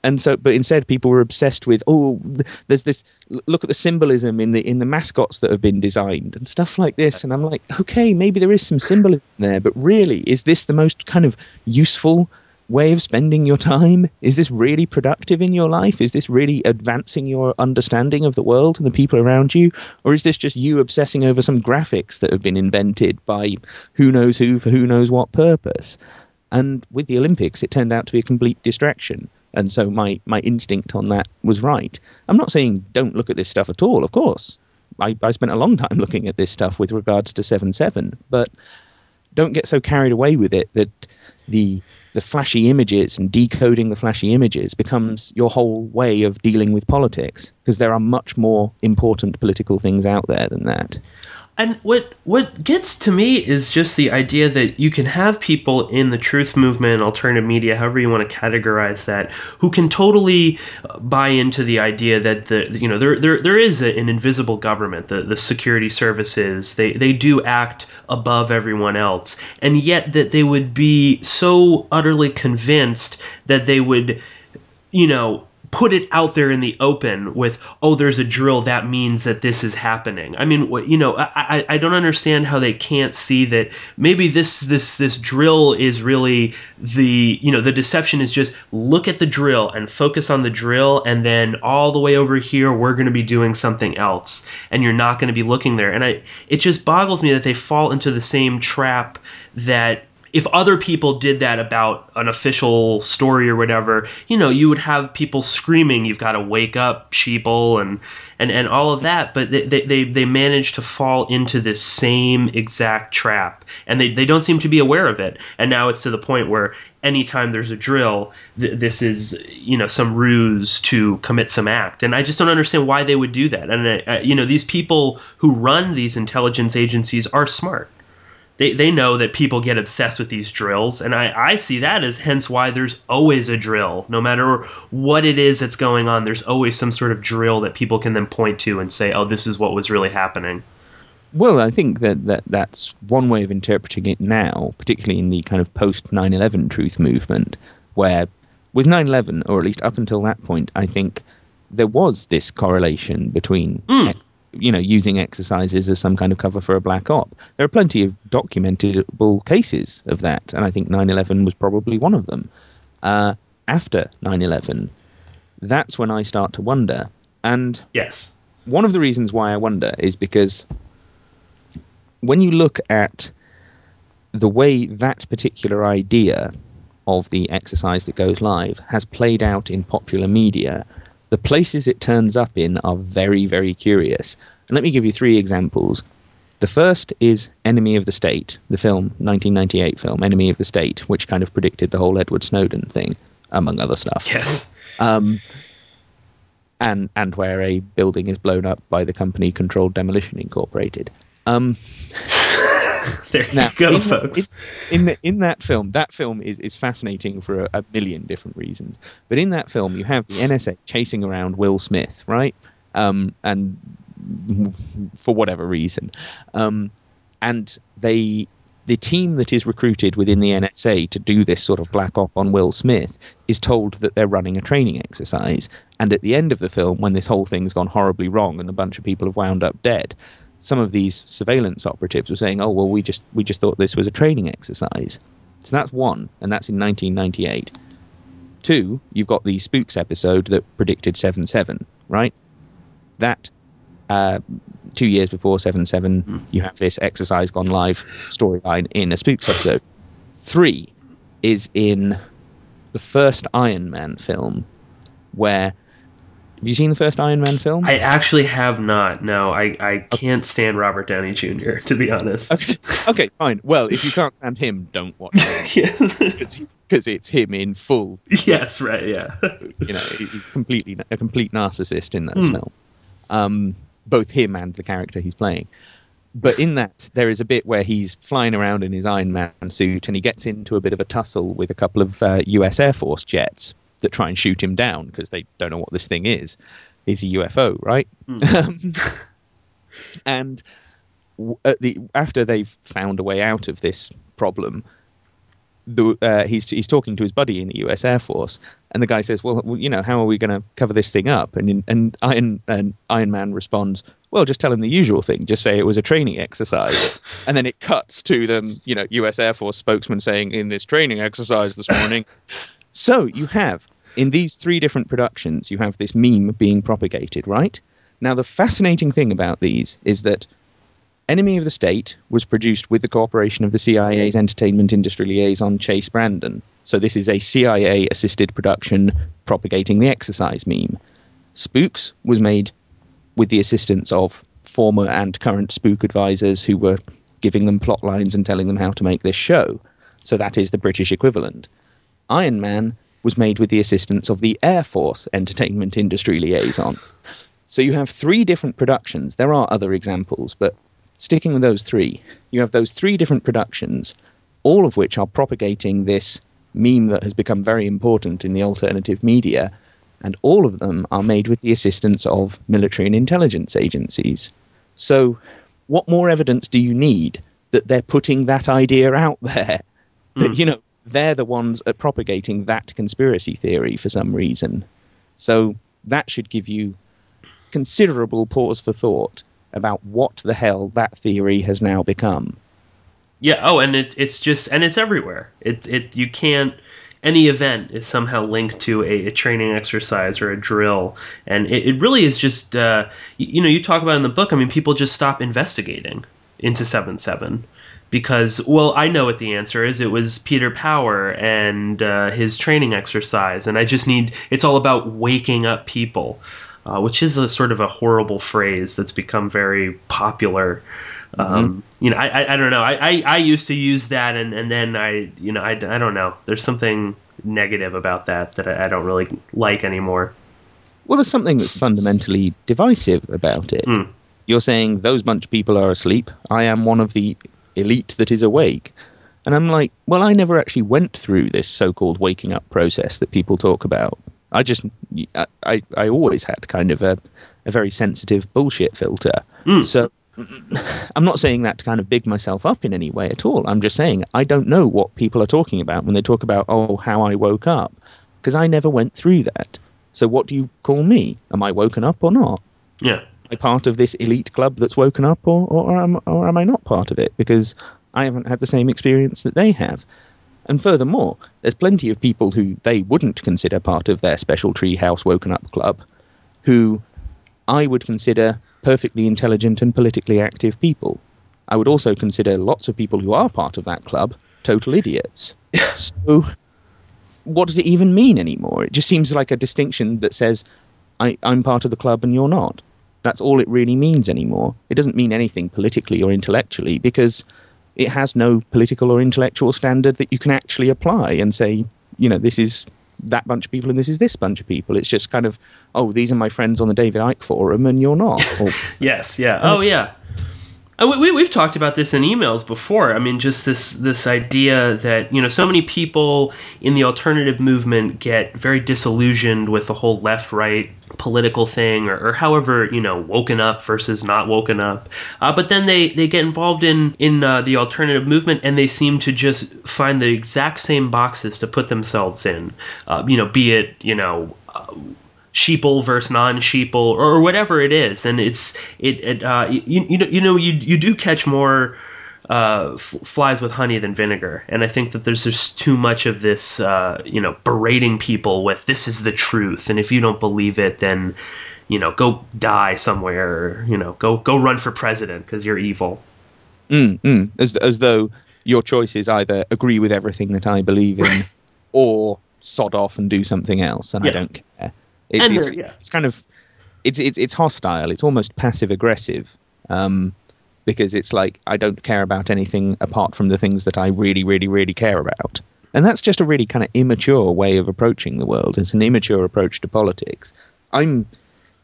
and so, but instead, people were obsessed with oh, there's this. Look at the symbolism in the in the mascots that have been designed and stuff like this. And I'm like, okay, maybe there is some symbolism there, but really, is this the most kind of useful way of spending your time? Is this really productive in your life? Is this really advancing your understanding of the world and the people around you, or is this just you obsessing over some graphics that have been invented by who knows who for who knows what purpose? And with the Olympics, it turned out to be a complete distraction. And so my, my instinct on that was right. I'm not saying don't look at this stuff at all, of course. I, I spent a long time looking at this stuff with regards to 7 7, but don't get so carried away with it that the the flashy images and decoding the flashy images becomes your whole way of dealing with politics because there are much more important political things out there than that. And what what gets to me is just the idea that you can have people in the truth movement, alternative media, however you want to categorize that, who can totally uh, buy into the idea that the you know there there, there is a, an invisible government, the the security services, they they do act above everyone else, and yet that they would be so utterly convinced that they would you know put it out there in the open with oh there's a drill. That means that this is happening. I mean you know I, I don't understand how they can't see that maybe this this this drill is really the you know the deception is just look at the drill and focus on the drill and then all the way over here we're going to be doing something else and you're not going to be looking there. And i it just boggles me that they fall into the same trap that if other people did that about an official story or whatever, you know, you would have people screaming, "You've got to wake up, sheeple," and and and all of that. But they they they, manage to fall into this same exact trap, and they they don't seem to be aware of it. And now it's to the point where anytime there's a drill, th- this is you know some ruse to commit some act. And I just don't understand why they would do that. And uh, you know, these people who run these intelligence agencies are smart they, they know that people get obsessed with these drills and I, I see that as hence why there's always a drill no matter what it is that's going on there's always some sort of drill that people can then point to and say oh this is what was really happening Well, I think that, that that's one way of interpreting it now, particularly in the kind of post 9 11 truth movement, where with 9 11, or at least up until that point, I think there was this correlation between. Mm. You know, using exercises as some kind of cover for a black op. There are plenty of documentable cases of that, and I think 9 11 was probably one of them. Uh, after 9 11, that's when I start to wonder. And yes one of the reasons why I wonder is because when you look at the way that particular idea of the exercise that goes live has played out in popular media, The places it turns up in are very, very curious. And let me give you three examples. The first is Enemy of the State, the film, 1998 film, Enemy of the State, which kind of predicted the whole Edward Snowden thing, among other stuff. Yes. Um, and and where a building is blown up by the company Controlled Demolition Incorporated. Um, there you now, go, in, folks. In, in, the, in that film, that film is, is fascinating for a, a million different reasons. But in that film, you have the NSA chasing around Will Smith, right? Um, and for whatever reason, um, and they the team that is recruited within the NSA to do this sort of black op on Will Smith is told that they're running a training exercise. And at the end of the film, when this whole thing's gone horribly wrong and a bunch of people have wound up dead, some of these surveillance operatives were saying, "Oh, well, we just we just thought this was a training exercise." So that's one, and that's in 1998. Two, you've got the Spooks episode that predicted 7/7, right? That uh, two years before 7/7, you have this exercise gone live storyline in a Spooks episode. Three is in the first Iron Man film, where have you seen the first Iron Man film? I actually have not. No, I, I can't stand Robert Downey Jr. To be honest. Okay, okay, fine. Well, if you can't stand him, don't watch it because it's him in full. Yes, right. Yeah. You know, he's completely a complete narcissist in that mm. film. Um, both him and the character he's playing. But in that, there is a bit where he's flying around in his Iron Man suit and he gets into a bit of a tussle with a couple of uh, US Air Force jets that try and shoot him down because they don't know what this thing is. He's a UFO, right? Mm. and the after they've found a way out of this problem, the, uh, he's he's talking to his buddy in the U.S. Air Force, and the guy says, "Well, you know, how are we going to cover this thing up?" And and Iron and Iron Man responds, "Well, just tell him the usual thing. Just say it was a training exercise." and then it cuts to them, you know, U.S. Air Force spokesman saying, "In this training exercise this morning." So you have in these three different productions, you have this meme being propagated, right? Now, the fascinating thing about these is that Enemy of the State was produced with the cooperation of the CIA's entertainment industry liaison, Chase Brandon. So, this is a CIA assisted production propagating the exercise meme. Spooks was made with the assistance of former and current spook advisors who were giving them plot lines and telling them how to make this show. So, that is the British equivalent. Iron Man was made with the assistance of the Air Force Entertainment Industry Liaison. So you have three different productions. There are other examples, but sticking with those three, you have those three different productions, all of which are propagating this meme that has become very important in the alternative media, and all of them are made with the assistance of military and intelligence agencies. So, what more evidence do you need that they're putting that idea out there? Mm. That, hmm. you know, they're the ones at propagating that conspiracy theory for some reason. So that should give you considerable pause for thought about what the hell that theory has now become. Yeah. Oh, and it's it's just and it's everywhere. It it you can't. Any event is somehow linked to a, a training exercise or a drill, and it, it really is just uh, you, you know you talk about in the book. I mean, people just stop investigating into seven seven because well i know what the answer is. It was peter power and uh, his training exercise. And i just need it's all about waking up people uh, which is a sort of a horrible phrase that's become very popular. Mm-hmm. um, you know I, I, I, don't know. I, I, I, used to use that and, and then i you know I, I don't know. There's something negative about that that I, I don't really like anymore. Well there's something that's fundamentally divisive about it. Mm. you're saying those bunch of people are asleep. I am one of the elite that is awake. And I'm like, well, I never actually went through this so-called waking up process that people talk about. I just, I, I always had kind of a, a very sensitive bullshit filter. Mm. So I'm not saying that to kind of big myself up in any way at all. I'm just saying I don't know what people are talking about when they talk about, oh, how I woke up, because I never went through that. So what do you call me? Am I woken up or not? Yeah. I part of this elite club that's woken up, or, or, am, or am I not part of it? Because I haven't had the same experience that they have. And furthermore, there's plenty of people who they wouldn't consider part of their special treehouse woken up club, who I would consider perfectly intelligent and politically active people. I would also consider lots of people who are part of that club total idiots. so, what does it even mean anymore? It just seems like a distinction that says I, I'm part of the club and you're not. That's all it really means anymore. It doesn't mean anything politically or intellectually because it has no political or intellectual standard that you can actually apply and say, you know, this is that bunch of people and this is this bunch of people. It's just kind of, oh, these are my friends on the David Icke forum and you're not. Or, yes, yeah. Oh, yeah. Uh, we, we've talked about this in emails before. I mean, just this this idea that you know so many people in the alternative movement get very disillusioned with the whole left right political thing, or, or however you know woken up versus not woken up. Uh, but then they they get involved in in uh, the alternative movement, and they seem to just find the exact same boxes to put themselves in. Uh, you know, be it you know sheeple versus non-sheeple or, whatever it is. And it's it, it uh, you, you know you know you you do catch more uh, f- flies with honey than vinegar. And I think that there's just too much of this uh, you know berating people with this is the truth. And if you don't believe it then you know go die somewhere or, you know go go run for president because you're evil. Mm, mm. As, as though your choice is either agree with everything that I believe in or sod off and do something else and yeah. I don't care it's, it's, yeah. it's kind of it's, it's it's hostile. It's almost passive aggressive. Um, because it's like I don't care about anything apart from the things that I really, really, really care about. And that's just a really kind of immature way of approaching the world. It's an immature approach to politics. I'm,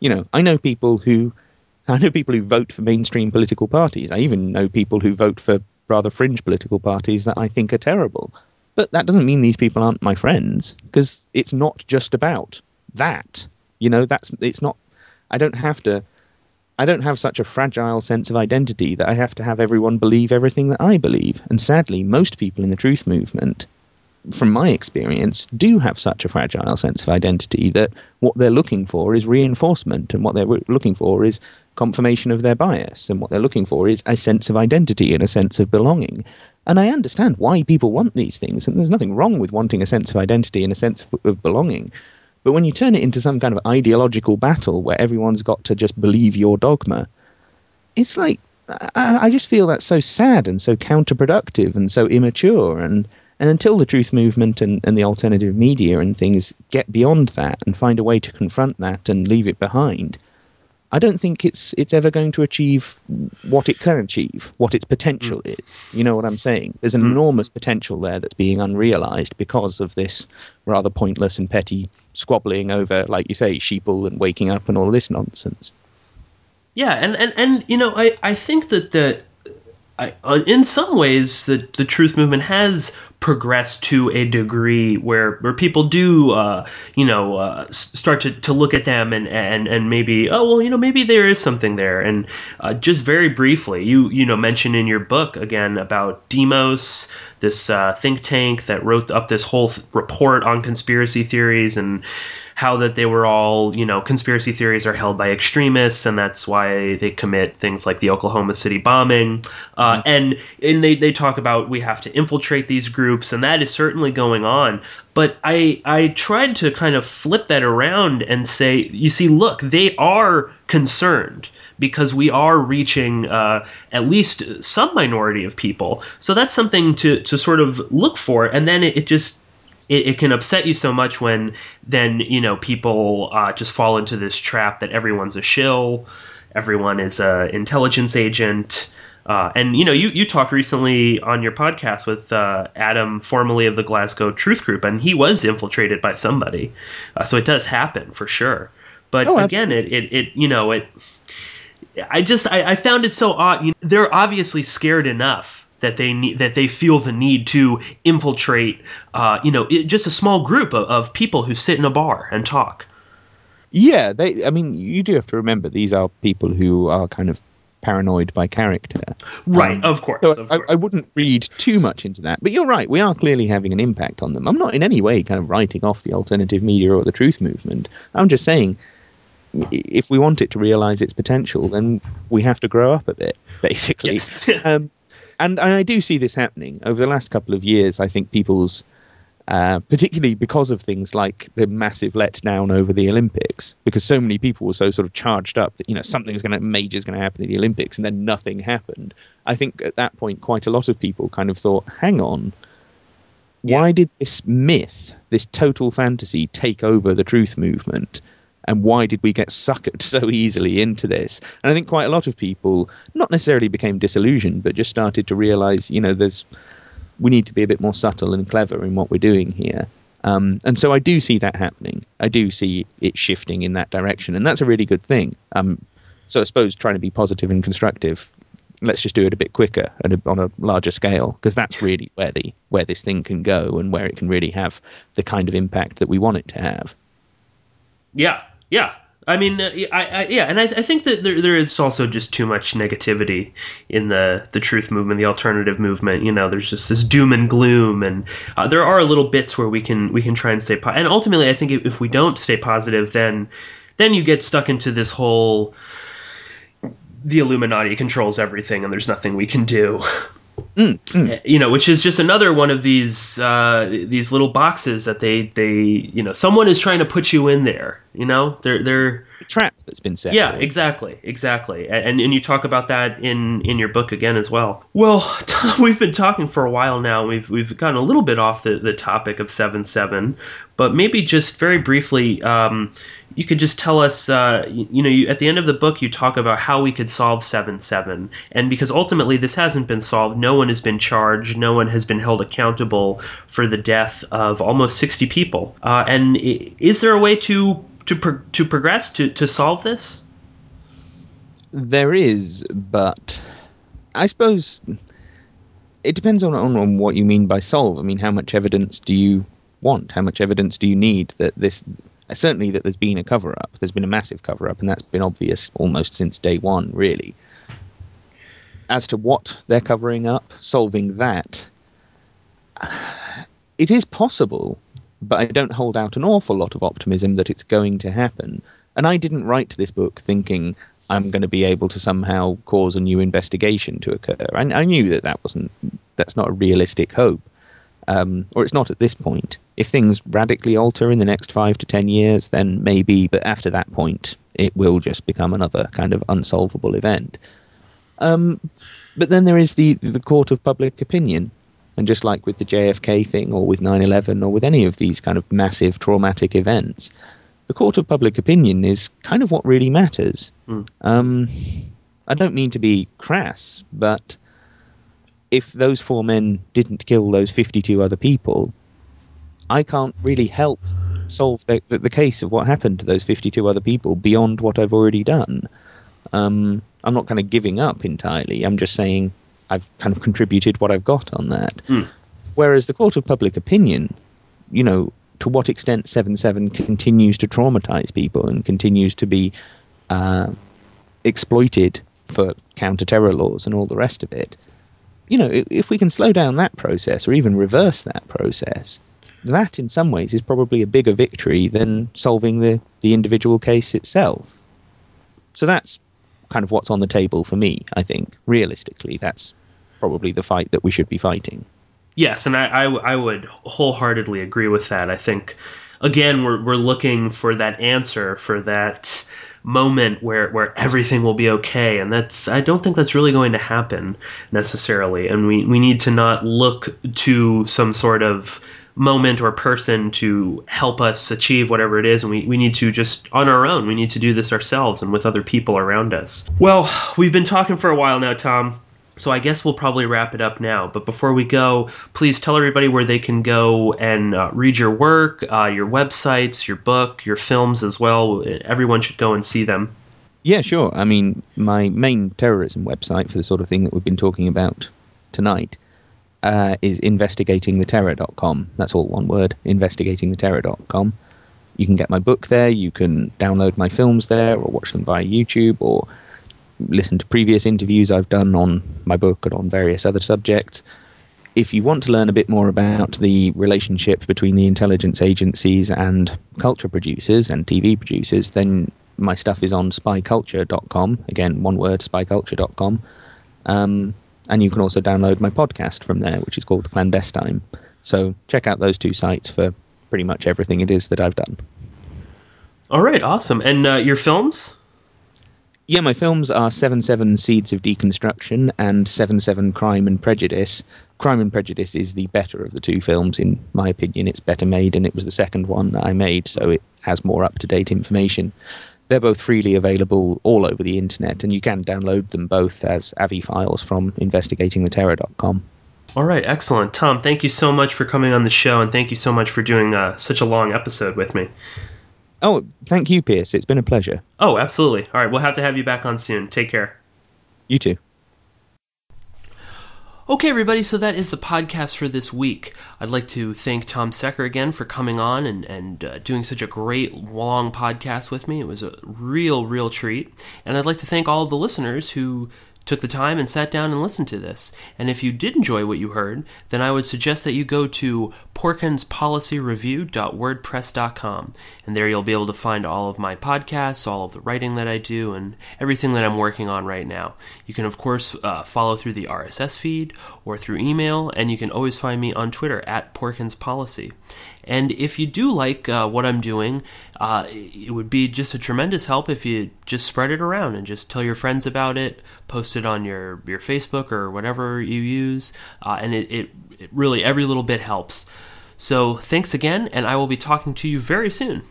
you know, I know people who, I know people who vote for mainstream political parties. I even know people who vote for rather fringe political parties that I think are terrible. But that doesn't mean these people aren't my friends, because it's not just about that. You know, that's it's not. I don't have to. I don't have such a fragile sense of identity that I have to have everyone believe everything that I believe. And sadly, most people in the truth movement, from my experience, do have such a fragile sense of identity that what they're looking for is reinforcement, and what they're looking for is confirmation of their bias, and what they're looking for is a sense of identity and a sense of belonging. And I understand why people want these things, and there's nothing wrong with wanting a sense of identity and a sense of belonging. But when you turn it into some kind of ideological battle where everyone's got to just believe your dogma, it's like I, I just feel that's so sad and so counterproductive and so immature. And and until the truth movement and, and the alternative media and things get beyond that and find a way to confront that and leave it behind, I don't think it's it's ever going to achieve what it can achieve, what its potential mm. is. You know what I'm saying? There's an mm. enormous potential there that's being unrealized because of this rather pointless and petty squabbling over, like you say, sheeple and waking up and all this nonsense. Yeah, and, and, and you know, I, I think that the I, uh, in some ways, the the truth movement has progressed to a degree where where people do, uh, you know, uh, start to, to look at them and, and and maybe, oh well, you know, maybe there is something there. And uh, just very briefly, you you know mentioned in your book again about Demos, this uh, think tank that wrote up this whole th- report on conspiracy theories and how that they were all, you know, conspiracy theories are held by extremists, and that's why they commit things like the Oklahoma City bombing. Uh, mm-hmm. and and they, they talk about we have to infiltrate these groups, and that is certainly going on. But I I tried to kind of flip that around and say, you see, look, they are concerned because we are reaching uh, at least some minority of people. So that's something to, to sort of look for. And then it, it just it, it, can upset you so much when then you know people uh, just fall into this trap that everyone's a shill, everyone is a intelligence agent. Uh, and you know, you, you talked recently on your podcast with uh, Adam, formerly of the Glasgow Truth Group, and he was infiltrated by somebody. Uh, so it does happen for sure. But oh, again, it, it, it you know it. I just I, I found it so odd. You know, they're obviously scared enough that they need that they feel the need to infiltrate uh, you know it, just a small group of, of people who sit in a bar and talk. Yeah they i mean you do have to remember these are people who are kind of paranoid by character. Right um, of course, so of I, I, wouldn't read too much into that but you're right we are clearly having an impact on them. I'm not in any way kind of writing off the alternative media or the truth movement. I'm just saying if we want it to realize its potential then we have to grow up a bit basically. Yes. um, and, and I do see this happening over the last couple of years. I think people's, uh, particularly because of things like the massive letdown over the Olympics, because so many people were so sort of charged up that you know something's going to major is going to happen in the Olympics, and then nothing happened. I think at that point, quite a lot of people kind of thought, "Hang on." Yeah. Why did this myth, this total fantasy, take over the truth movement? And why did we get suckered so easily into this? And I think quite a lot of people not necessarily became disillusioned, but just started to realize, you know, there's we need to be a bit more subtle and clever in what we're doing here. Um, and so I do see that happening. I do see it shifting in that direction, and that's a really good thing. Um, so I suppose trying to be positive and constructive, let's just do it a bit quicker and on a larger scale, because that's really where the where this thing can go and where it can really have the kind of impact that we want it to have. Yeah, yeah. I mean, uh, I, I, yeah, and I, I think that there, there is also just too much negativity in the the truth movement, the alternative movement. You know, there's just this doom and gloom, and uh, there are little bits where we can we can try and stay. Po- and ultimately, I think if we don't stay positive, then then you get stuck into this whole the Illuminati controls everything, and there's nothing we can do. Mm, mm. You know, which is just another one of these uh, these little boxes that they they you know someone is trying to put you in there. You know, they're they're A trap that's been set. yeah, exactly, exactly, and and you talk about that in in your book again as well. Well, Tom, we've been talking for a while now. We've we've gotten a little bit off the the topic of seven seven, but maybe just very briefly, um, you could just tell us. Uh, you, you know, you, at the end of the book, you talk about how we could solve seven seven, and because ultimately this hasn't been solved, no one has been charged, no one has been held accountable for the death of almost sixty people. Uh, and is there a way to to pro- to progress to to solve this? There is, but I suppose it depends on, on, on what you mean by solve. I mean, how much evidence do you want? How much evidence do you need that this, certainly that there's been a cover up? There's been a massive cover up, and that's been obvious almost since day one, really. As to what they're covering up, solving that, it is possible, but I don't hold out an awful lot of optimism that it's going to happen. And I didn't write this book thinking I'm going to be able to somehow cause a new investigation to occur. I, I knew that that wasn't that's not a realistic hope, um, or it's not at this point. If things radically alter in the next five to ten years, then maybe. But after that point, it will just become another kind of unsolvable event. Um, but then there is the the court of public opinion, and just like with the JFK thing, or with 9/11, or with any of these kind of massive traumatic events, the court of public opinion is kind of what really matters. Mm. Um, I don't mean to be crass, but if those four men didn't kill those 52 other people, I can't really help solve the, the, the case of what happened to those 52 other people beyond what I've already done. Um, I'm not kind of giving up entirely. I'm just saying I've kind of contributed what I've got on that. Hmm. Whereas the court of public opinion, you know, to what extent 7-7 continues to traumatize people and continues to be uh, exploited for counter-terror laws and all the rest of it. You know, if we can slow down that process or even reverse that process, that in some ways is probably a bigger victory than solving the, the individual case itself. So that's kind of what's on the table for me, I think. Realistically, that's probably the fight that we should be fighting. Yes, and I, I, I would wholeheartedly agree with that. I think, again, we're, we're looking for that answer, for that moment where, where everything will be okay. And that's I don't think that's really going to happen necessarily. And we, we need to not look to some sort of moment or person to help us achieve whatever it is. And we, we need to just, on our own, we need to do this ourselves and with other people around us. Well, we've been talking for a while now, Tom. So I guess we'll probably wrap it up now. But before we go, please tell everybody where they can go and uh, read your work, uh, your websites, your book, your films as well. Everyone should go and see them. Yeah, sure. I mean, my main terrorism website for the sort of thing that we've been talking about tonight uh, is investigatingtheterror.com. That's all one word, investigatingtheterror.com. You can get my book there, you can download my films there, or watch them via YouTube, or listen to previous interviews I've done on my book and on various other subjects. If you want to learn a bit more about the relationship between the intelligence agencies and culture producers and TV producers, then my stuff is on spyculture.com. Again, one word, spyculture.com. Um, and you can also download my podcast from there, which is called Clandestine. So check out those two sites for pretty much everything it is that I've done. All right, awesome. And uh, your films? Yeah, my films are 7 7 Seeds of Deconstruction and 7 7 Crime and Prejudice. Crime and Prejudice is the better of the two films, in my opinion. It's better made, and it was the second one that I made, so it has more up to date information. They're both freely available all over the internet, and you can download them both as AVI files from investigatingtheterror.com. All right, excellent. Tom, thank you so much for coming on the show, and thank you so much for doing uh, such a long episode with me. Oh, thank you, Pearse. It's been a pleasure. Oh, absolutely. All right, we'll have to have you back on soon. Take care. You too. Okay, everybody, so that is the podcast for this week. I'd like to thank Tom Secker again for coming on and, and uh, doing such a great long podcast with me. It was a real, real treat. And I'd like to thank all the listeners who took the time and sat down and listened to this. And if you did enjoy what you heard, then I would suggest that you go to porkinspolicyreview.wordpress.com. And there you'll be able to find all of my podcasts, all of the writing that I do, and everything that I'm working on right now. You can, of course, uh, follow through the RSS feed or through email, and you can always find me on Twitter at porkinspolicy. And if you do like uh, what I'm doing, uh, it would be just a tremendous help if you just spread it around and just tell your friends about it, post it on your, your Facebook or whatever you use, uh, and it, it, it really, every little bit helps. So thanks again, and I will be talking to you very soon.